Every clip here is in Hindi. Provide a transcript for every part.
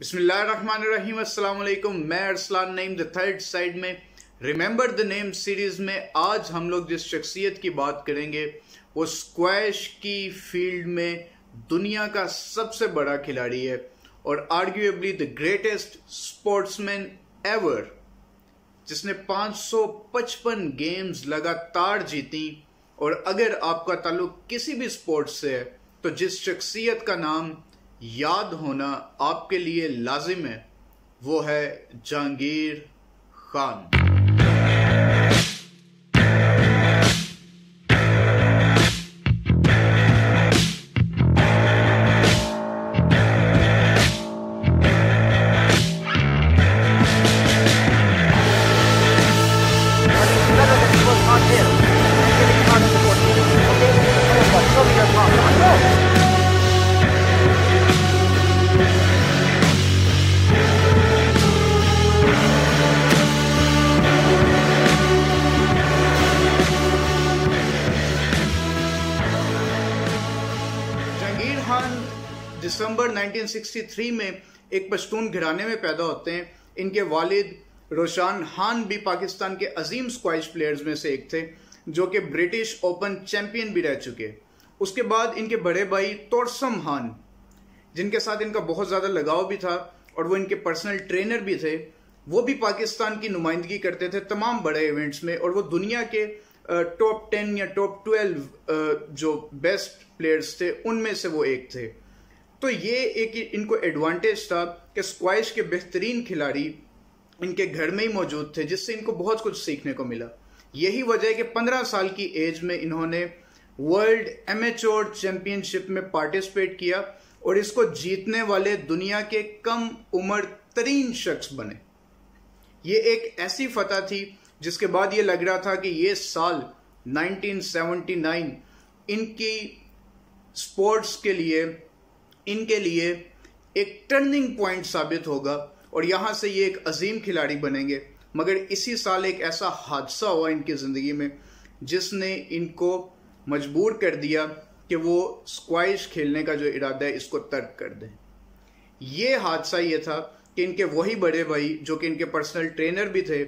अस्सलाम वालेकुम मैं Arsalan Naeem, the third side में। रिमेंबर द नेम सीरीज़ में आज हम लोग जिस शख्सियत की बात करेंगे, वो स्क्वैश की फ़ील्ड में दुनिया का सबसे बड़ा खिलाड़ी है और arguably the greatest sportsman ever जिसने 555 गेम्स लगातार जीती। और अगर आपका ताल्लुक किसी भी स्पोर्ट्स से है तो जिस शख्सियत का नाम याद होना आपके लिए लाजिम है। वो है जहांगीर खान। दिसंबर 1963 में एक पश्तून घराने में पैदा होते हैं। इनके वालिद रोशान हान भी पाकिस्तान के अजीम स्क्वाइश प्लेयर्स में से एक थे, जो कि ब्रिटिश ओपन चैंपियन भी रह चुके। उसके बाद इनके बड़े भाई तोरसम हान, जिनके साथ इनका बहुत ज़्यादा लगाव भी था और वो इनके पर्सनल ट्रेनर भी थे, वो भी पाकिस्तान की नुमाइंदगी करते थे तमाम बड़े इवेंट्स में और वो दुनिया के टॉप टेन या टॉप ट्वेल्व जो बेस्ट प्लेयर्स थे, उनमें से वो एक थे। तो ये एक इनको एडवांटेज था कि स्क्वाइश के बेहतरीन खिलाड़ी इनके घर में ही मौजूद थे, जिससे इनको बहुत कुछ सीखने को मिला। यही वजह है कि 15 साल की एज में इन्होंने वर्ल्ड एमेचोर चैंपियनशिप में पार्टिसिपेट किया और इसको जीतने वाले दुनिया के कम उम्र तरीन शख्स बने। ये एक ऐसी फतह थी, जिसके बाद ये लग रहा था कि ये साल 1979 इनकी स्पोर्ट्स के लिए इनके लिए एक टर्निंग पॉइंट साबित होगा और यहाँ से ये एक अजीम खिलाड़ी बनेंगे। मगर इसी साल एक ऐसा हादसा हुआ इनकी ज़िंदगी में, जिसने इनको मजबूर कर दिया कि वो स्क्वाइश खेलने का जो इरादा है, इसको तर्क कर दें। ये हादसा ये था कि इनके वही बड़े भाई, जो कि इनके पर्सनल ट्रेनर भी थे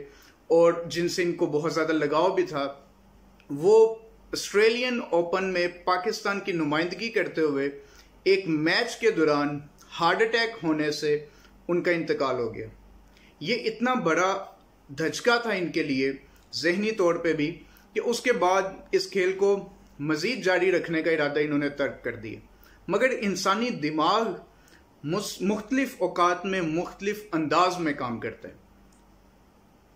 और जिनसे इनको बहुत ज़्यादा लगाव भी था, वो ऑस्ट्रेलियन ओपन में पाकिस्तान की नुमाइंदगी करते हुए एक मैच के दौरान हार्ट अटैक होने से उनका इंतकाल हो गया। ये इतना बड़ा धचका था इनके लिए, जहनी तौर पे भी, कि उसके बाद इस खेल को मजीद जारी रखने का इरादा इन्होंने तर्क कर दिया। मगर इंसानी दिमाग मुख्तलिफ़ अवकात में, मुख्तलिफ़ अंदाज में काम करते हैं।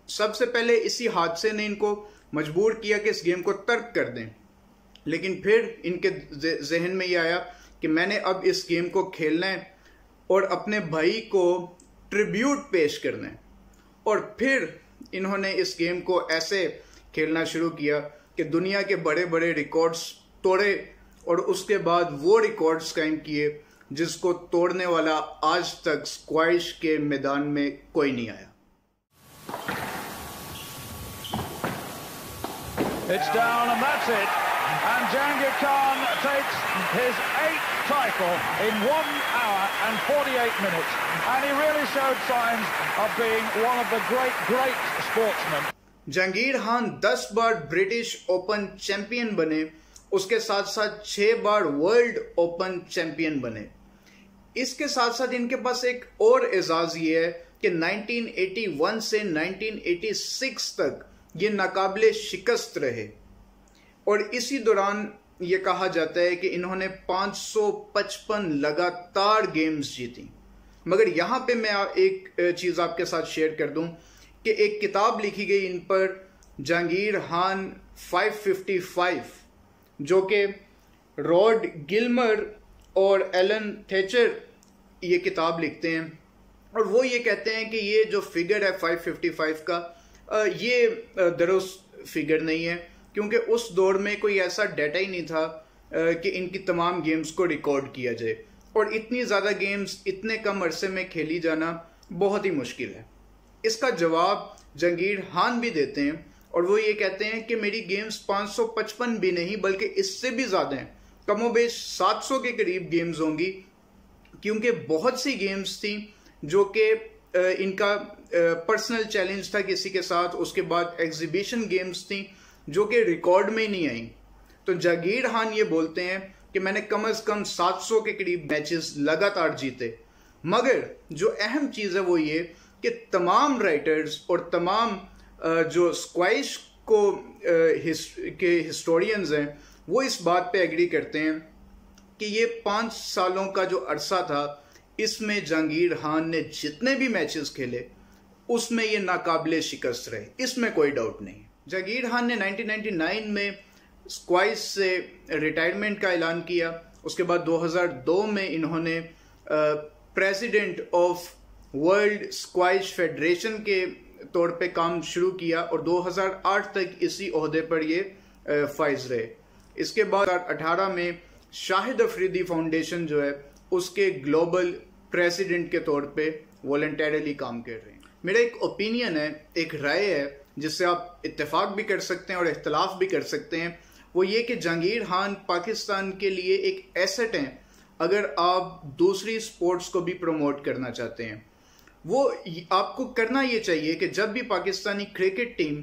सबसे पहले इसी हादसे ने इनको मजबूर किया कि इस गेम को तर्क कर दें। लेकिन फिर इनके जहन में यह आया कि मैंने अब इस गेम को खेलना है और अपने भाई को ट्रिब्यूट पेश करना है और फिर इन्होंने इस गेम को ऐसे खेलना शुरू किया कि दुनिया के बड़े बड़े रिकॉर्ड्स तोड़े और उसके बाद वो रिकॉर्ड्स कायम किए, जिसको तोड़ने वाला आज तक स्क्वाइश के मैदान में कोई नहीं आया It's down and that's it. And Jangir Khan takes his eighth title in one hour and 48 minutes. And he really showed signs of being one of the great, great sportsmen. Jahangir Khan 10 बार ब्रिटिश ओपन चैंपियन बने उसके साथ साथ छह बार वर्ल्ड ओपन चैंपियन बने इसके साथ साथ इनके पास एक और एजाज ये है कि 1981 से 1986 तक ये नाकाबले शिकस्त रहे और इसी दौरान ये कहा जाता है कि इन्होंने 555 लगातार गेम्स जीती। मगर यहाँ पे मैं एक चीज़ आपके साथ शेयर कर दूँ कि एक किताब लिखी गई इन पर जहांगीर खान 555 जो कि रॉड गिलमर और एलन थेचर ये किताब लिखते हैं। और वो ये कहते हैं कि ये जो फिगर है 555 का ये दरुस्त फिगर नहीं है। क्योंकि उस दौर में कोई ऐसा डाटा ही नहीं था कि इनकी तमाम गेम्स को रिकॉर्ड किया जाए। और इतनी ज़्यादा गेम्स इतने कम अरसे में खेली जाना बहुत ही मुश्किल है। इसका जवाब जंगीर खान भी देते हैं, और वो ये कहते हैं कि मेरी गेम्स 555 भी नहीं, बल्कि इससे भी ज़्यादा हैं। कमोबेश 700 के करीब गेम्स होंगी, क्योंकि बहुत सी गेम्स थी जो कि इनका पर्सनल चैलेंज था किसी के साथ, उसके बाद एग्जीबिशन गेम्स थी जो कि रिकॉर्ड में ही नहीं आई। तो जागीर खान ये बोलते हैं कि मैंने कम अज कम 700 के करीब मैचेस लगातार जीते। मगर जो अहम चीज़ है वो ये कि तमाम राइटर्स और तमाम जो स्क्वाइश को हिस, के हिस्टोरियंस हैं वो इस बात पे एग्री करते हैं कि ये पाँच सालों का जो अरसा था इसमें जहांगीर खान ने जितने भी मैचेस खेले उसमें ये नाकाबिले शिकस्त रहे। इसमें कोई डाउट नहीं। जहांगीर खान ने 1999 में स्क्वाइस से रिटायरमेंट का ऐलान किया। उसके बाद 2002 में इन्होंने president of world squash federation के तौर पे काम शुरू किया और 2008 तक इसी अहदे पर ये फाइज रहे। इसके बाद 2018 में शाहिद अफरीदी फाउंडेशन जो है, उसके ग्लोबल प्रेसिडेंट के तौर पे वॉल्टरली काम कर रहे हैं। मेरा एक ओपिनियन है, एक राय है जिससे आप इत्तेफाक भी कर सकते हैं और इख्तलाफ भी कर सकते हैं, वो ये कि जहांगीर खान पाकिस्तान के लिए एक एसेट हैं, अगर आप दूसरी स्पोर्ट्स को भी प्रमोट करना चाहते हैं। वो आपको करना ये चाहिए कि जब भी पाकिस्तानी क्रिकेट टीम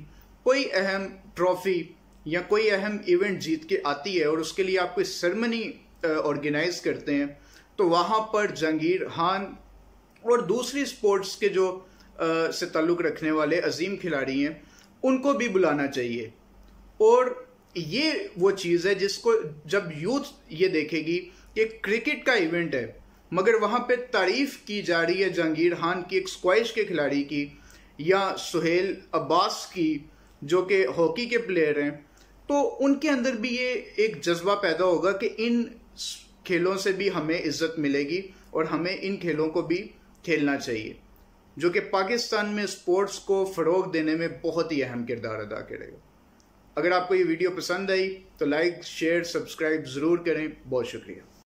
कोई अहम ट्रॉफी या कोई अहम इवेंट जीत के आती है और उसके लिए आप कोई सरमनी ऑर्गेनाइज करते हैं तो वहाँ पर जहांगीर खान और दूसरी स्पोर्ट्स के जो से ताल्लुक़ रखने वाले अजीम खिलाड़ी हैं, उनको भी बुलाना चाहिए। और ये वो चीज़ है जिसको जब यूथ ये देखेगी कि क्रिकेट का इवेंट है, मगर वहाँ पे तारीफ़ की जा रही है जहांगीर खान की, एक स्क्वाइश के खिलाड़ी की, या सुहेल अब्बास की, जो कि हॉकी के प्लेयर हैं। तो उनके अंदर भी ये एक जज्बा पैदा होगा कि इन खेलों से भी हमें इज़्ज़त मिलेगी और हमें इन खेलों को भी खेलना चाहिए। जो कि पाकिस्तान में स्पोर्ट्स को फ़रोग देने में बहुत ही अहम किरदार अदा करेगा। अगर आपको ये वीडियो पसंद आई तो लाइक शेयर सब्सक्राइब ज़रूर करें। बहुत शुक्रिया।